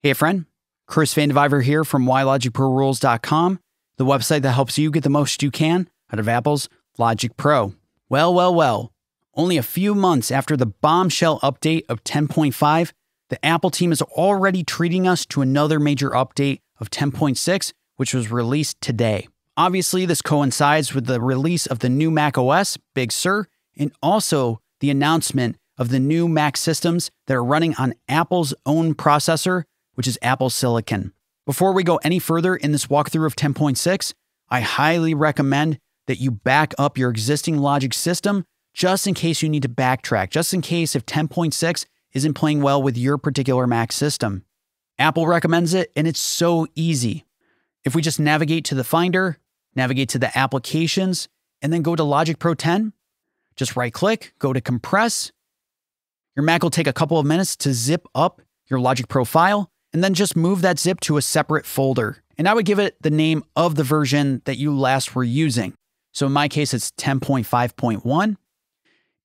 Hey, friend. Chris Vandeviere here from WhyLogicProRules.com, the website that helps you get the most you can out of Apple's Logic Pro. Well, well, well. Only a few months after the bombshell update of 10.5, the Apple team is already treating us to another major update of 10.6, which was released today. Obviously, this coincides with the release of the new Mac OS, Big Sur, and also the announcement of the new Mac systems that are running on Apple's own processor, which is Apple Silicon. Before we go any further in this walkthrough of 10.6, I highly recommend that you back up your existing Logic system just in case you need to backtrack, just in case if 10.6 isn't playing well with your particular Mac system. Apple recommends it, and it's so easy. If we just navigate to the Finder, navigate to the applications, and then go to Logic Pro 10, just right click, go to compress. Your Mac will take a couple of minutes to zip up your Logic Pro file, and then just move that zip to a separate folder. And I would give it the name of the version that you last were using. So in my case, it's 10.5.1.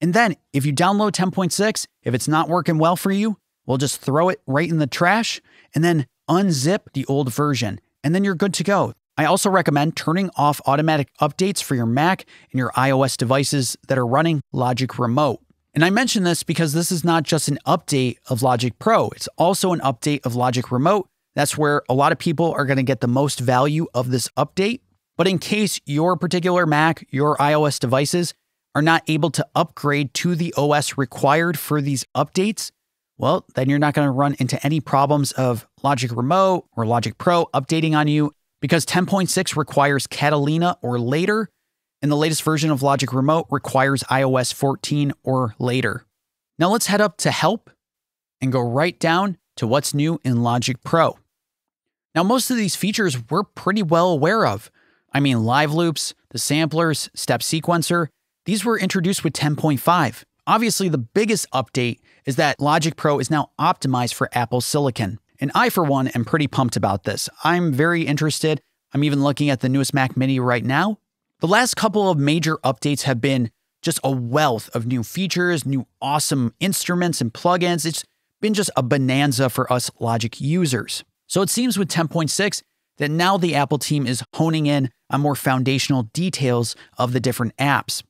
And then if you download 10.6, if it's not working well for you, we'll just throw it right in the trash and then unzip the old version. And then you're good to go. I also recommend turning off automatic updates for your Mac and your iOS devices that are running Logic Remote. And I mention this because this is not just an update of Logic Pro, it's also an update of Logic Remote. That's where a lot of people are going to get the most value of this update. But in case your particular Mac, your iOS devices are not able to upgrade to the OS required for these updates, well, then you're not going to run into any problems of Logic Remote or Logic Pro updating on you because 10.6 requires Catalina or later, and the latest version of Logic Remote requires iOS 14 or later. Now let's head up to Help and go right down to what's new in Logic Pro. Now, most of these features we're pretty well aware of. I mean, live loops, the samplers, step sequencer, these were introduced with 10.5. Obviously, the biggest update is that Logic Pro is now optimized for Apple Silicon. And I, for one, am pretty pumped about this. I'm very interested. I'm even looking at the newest Mac Mini right now. The last couple of major updates have been just a wealth of new features, new awesome instruments and plugins. It's been just a bonanza for us Logic users. So it seems with 10.6 that now the Apple team is honing in on more foundational details of the different apps.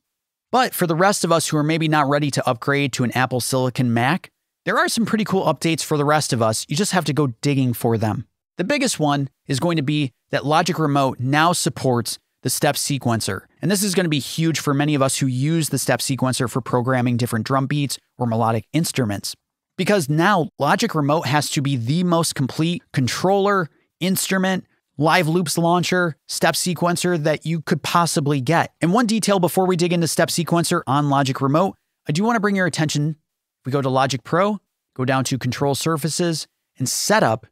But for the rest of us who are maybe not ready to upgrade to an Apple Silicon Mac, there are some pretty cool updates for the rest of us. You just have to go digging for them. The biggest one is going to be that Logic Remote now supports the step sequencer. And this is going to be huge for many of us who use the step sequencer for programming different drum beats or melodic instruments. Because now Logic Remote has to be the most complete controller, instrument, live loops launcher, step sequencer that you could possibly get. And one detail before we dig into step sequencer on Logic Remote, I do want to bring your attention we go to Logic Pro, go down to Control Surfaces and Setup.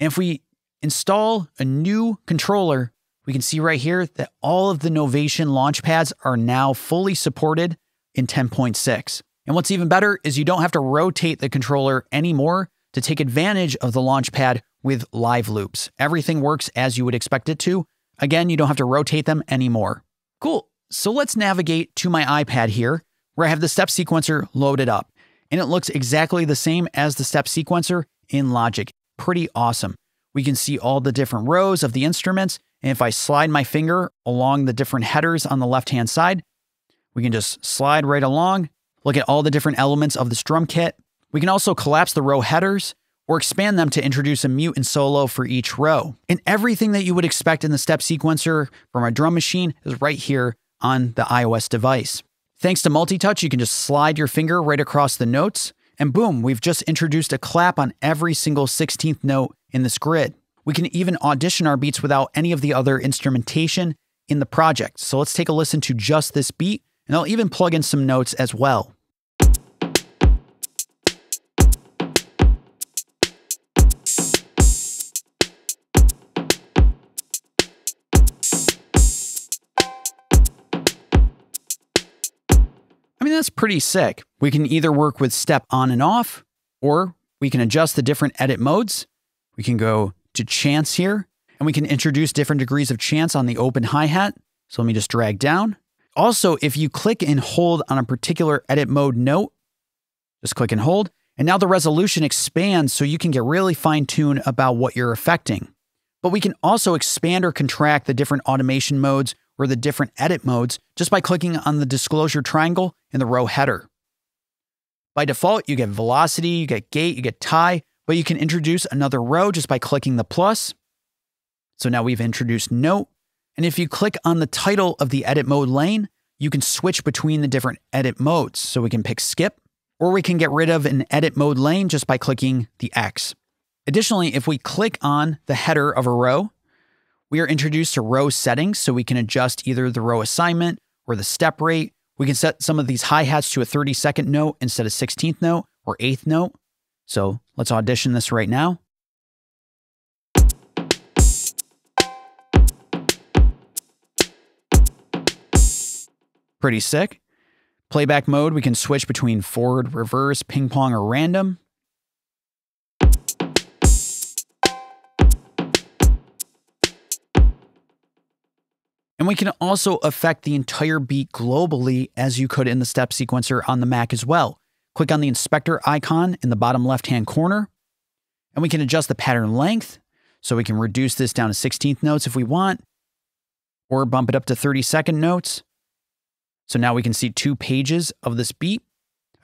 And if we install a new controller, we can see right here that all of the Novation launchpads are now fully supported in 10.6. And what's even better is you don't have to rotate the controller anymore to take advantage of the launchpad with live loops. Everything works as you would expect it to. Again, you don't have to rotate them anymore. Cool. So let's navigate to my iPad here where I have the step sequencer loaded up. And it looks exactly the same as the step sequencer in Logic. Pretty awesome. We can see all the different rows of the instruments. And if I slide my finger along the different headers on the left hand side, we can just slide right along, look at all the different elements of this drum kit. We can also collapse the row headers or expand them to introduce a mute and solo for each row. And everything that you would expect in the step sequencer from a drum machine is right here on the iOS device. Thanks to multi-touch, you can just slide your finger right across the notes, and boom, we've just introduced a clap on every single 16th note in this grid. We can even audition our beats without any of the other instrumentation in the project. So let's take a listen to just this beat, and I'll even plug in some notes as well. I mean, that's pretty sick. We can either work with step on and off, or we can adjust the different edit modes. We can go to chance here, and we can introduce different degrees of chance on the open hi hat. So let me just drag down. Also, if you click and hold on a particular edit mode note, just click and hold, And now the resolution expands so you can get really fine tuned about what you're affecting. But we can also expand or contract the different automation modes or the different edit modes just by clicking on the disclosure triangle in the row header. By default, you get velocity, you get gate, you get tie, but you can introduce another row just by clicking the plus. So now we've introduced note. And if you click on the title of the edit mode lane, you can switch between the different edit modes. So we can pick skip, or we can get rid of an edit mode lane just by clicking the X. Additionally, if we click on the header of a row, we are introduced to row settings so we can adjust either the row assignment or the step rate. We can set some of these hi hats to a 30 second note instead of 16th note or 8th note. So let's audition this right now. Pretty sick. Playback mode, we can switch between forward, reverse, ping pong, or random. And we can also affect the entire beat globally as you could in the step sequencer on the Mac as well. Click on the inspector icon in the bottom left hand corner, and we can adjust the pattern length. So we can reduce this down to 16th notes if we want, or bump it up to 30 second notes. So now we can see two pages of this beat.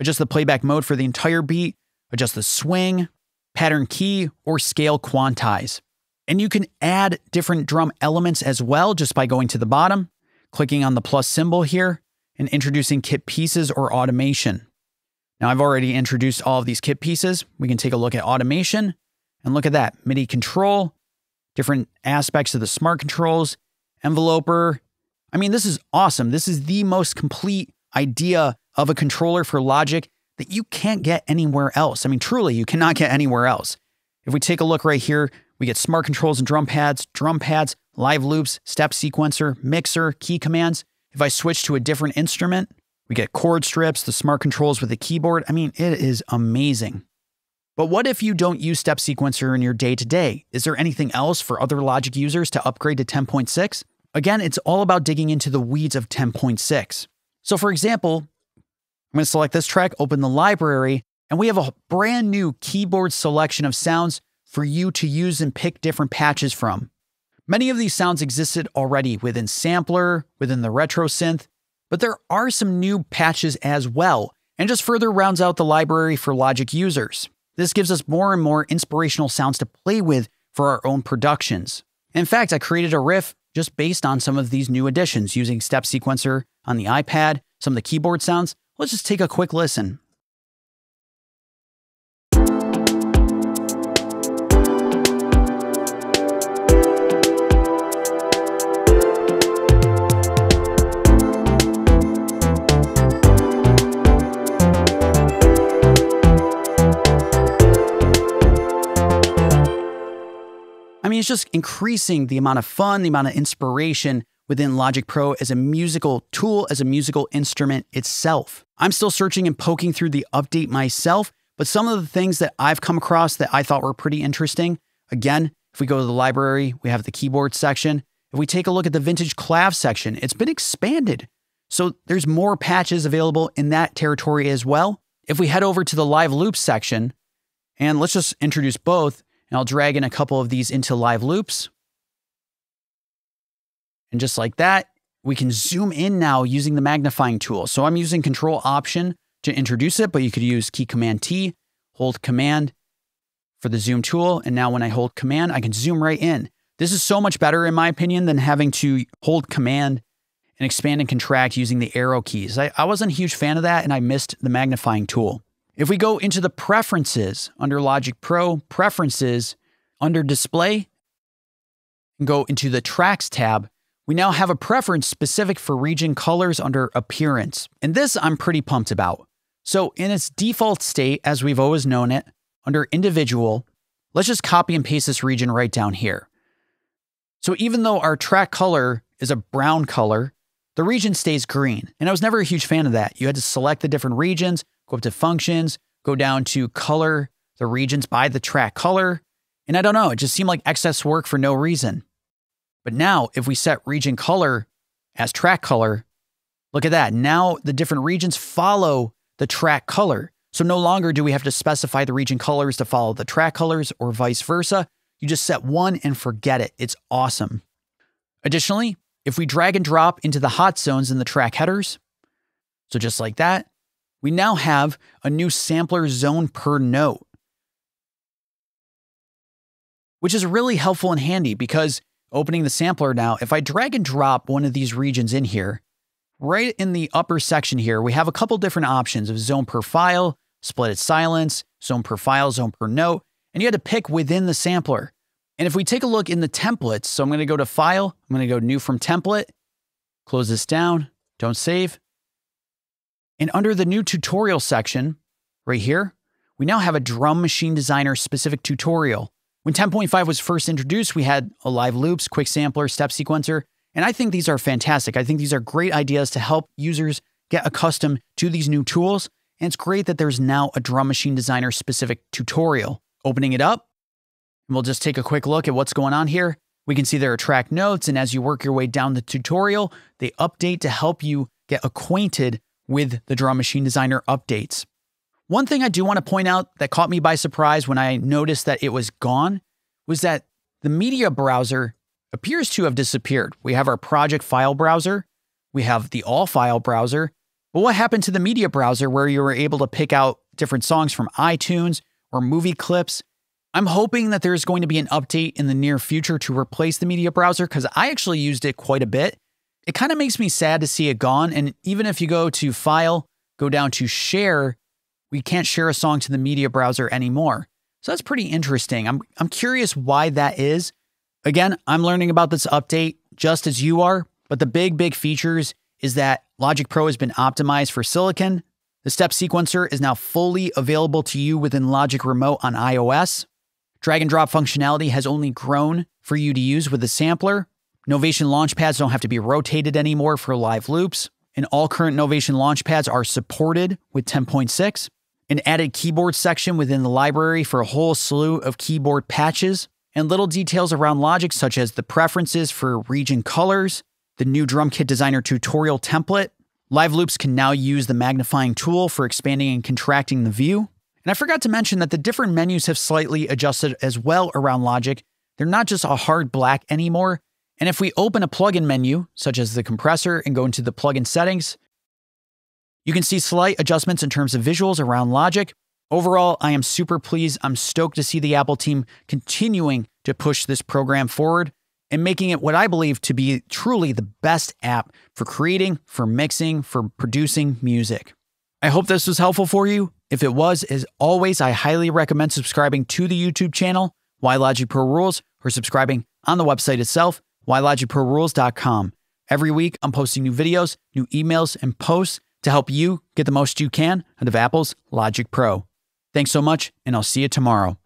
Adjust the playback mode for the entire beat, adjust the swing, pattern key, or scale quantize. And you can add different drum elements as well just by going to the bottom, clicking on the plus symbol here, and introducing kit pieces or automation. Now, I've already introduced all of these kit pieces. We can take a look at automation and look at that MIDI control, different aspects of the smart controls, enveloper. I mean, this is awesome. This is the most complete idea of a controller for Logic that you can't get anywhere else. I mean, truly, you cannot get anywhere else. If we take a look right here, we get smart controls and drum pads, drum pads, live loops, step sequencer, mixer, key commands. If I switch to a different instrument, we get chord strips, the smart controls with the keyboard. I mean, it is amazing. But what if you don't use Step Sequencer in your day to day? Is there anything else for other Logic users to upgrade to 10.6? Again, it's all about digging into the weeds of 10.6. So, for example, I'm going to select this track, open the library, and we have a brand new keyboard selection of sounds for you to use and pick different patches from. Many of these sounds existed already within Sampler, within the Retro Synth, but there are some new patches as well, and just further rounds out the library for Logic users. This gives us more and more inspirational sounds to play with for our own productions. In fact, I created a riff just based on some of these new additions using Step Sequencer on the iPad, some of the keyboard sounds. Let's just take a quick listen. It's just increasing the amount of fun, the amount of inspiration within Logic Pro as a musical tool, as a musical instrument itself. I'm still searching and poking through the update myself, but some of the things that I've come across that I thought were pretty interesting. Again, if we go to the library, we have the keyboard section. If we take a look at the vintage clav section, it's been expanded. So there's more patches available in that territory as well. If we head over to the live loops section, and let's just introduce both, and I'll drag in a couple of these into live loops. And just like that, we can zoom in now using the magnifying tool. So I'm using Control Option to introduce it, but you could use Key Command T, hold Command for the zoom tool. And now when I hold Command, I can zoom right in. This is so much better, in my opinion, than having to hold Command and expand and contract using the arrow keys. I, I wasn't a huge fan of that, and I missed the magnifying tool. If we go into the preferences under Logic Pro, preferences under display, and go into the tracks tab, we now have a preference specific for region colors under appearance. And this I'm pretty pumped about. So in its default state, as we've always known it, under individual, let's just copy and paste this region right down here. So even though our track color is a brown color, the region stays green. And I was never a huge fan of that. You had to select the different regions, go up to functions, go down to color the regions by the track color. And I don't know, it just seemed like excess work for no reason. But now, if we set region color as track color, look at that. Now the different regions follow the track color. So no longer do we have to specify the region colors to follow the track colors or vice versa. You just set one and forget it. It's awesome. Additionally, if we drag and drop into the hot zones in the track headers, so just like that, we now have a new sampler zone per note, which is really helpful and handy because opening the sampler now, if I drag and drop one of these regions in here, right in the upper section here, we have a couple different options of zone per file, split at silence, zone per file, zone per note, and you had to pick within the sampler. And if we take a look in the templates, so I'm going to go to File, I'm going to go New from Template, close this down, don't save. And under the new tutorial section, right here, we now have a drum machine designer specific tutorial. When 10.5 was first introduced, we had a live loops, quick sampler, step sequencer, and I think these are fantastic. I think these are great ideas to help users get accustomed to these new tools. And it's great that there's now a drum machine designer specific tutorial. Opening it up, and we'll just take a quick look at what's going on here. We can see there are track notes, and as you work your way down the tutorial, they update to help you get acquainted with the Drum Machine Designer updates. One thing I do want to point out that caught me by surprise when I noticed that it was gone was that the media browser appears to have disappeared. We have our project file browser, we have the all file browser, but what happened to the media browser where you were able to pick out different songs from iTunes or movie clips? I'm hoping that there's going to be an update in the near future to replace the media browser because I actually used it quite a bit. It kind of makes me sad to see it gone. And even if you go to File, go down to Share, we can't share a song to the media browser anymore. So that's pretty interesting. I'm, I'm curious why that is. Again, I'm learning about this update just as you are, but the big, big features is that Logic Pro has been optimized for silicon. The step sequencer is now fully available to you within Logic Remote on iOS. Drag and drop functionality has only grown for you to use with the sampler. Novation launchpads don't have to be rotated anymore for live loops, and all current Novation launchpads are supported with 10.6. An added keyboard section within the library for a whole slew of keyboard patches, and little details around Logic such as the preferences for region colors, the new drum kit designer tutorial template. Live loops can now use the magnifying tool for expanding and contracting the view. And I forgot to mention that the different menus have slightly adjusted as well around Logic. They're not just a hard black anymore. And if we open a plugin menu, such as the compressor, and go into the plugin settings, you can see slight adjustments in terms of visuals around Logic. Overall, I am super pleased. I'm stoked to see the Apple team continuing to push this program forward and making it what I believe to be truly the best app for creating, for mixing, for producing music. I hope this was helpful for you. If it was, as always, I highly recommend subscribing to the YouTube channel, Why Logic Pro Rules, or subscribing on the website itself, whylogicprorules.com. Every week, I'm posting new videos, new emails, and posts to help you get the most you can out of Apple's Logic Pro. Thanks so much, and I'll see you tomorrow.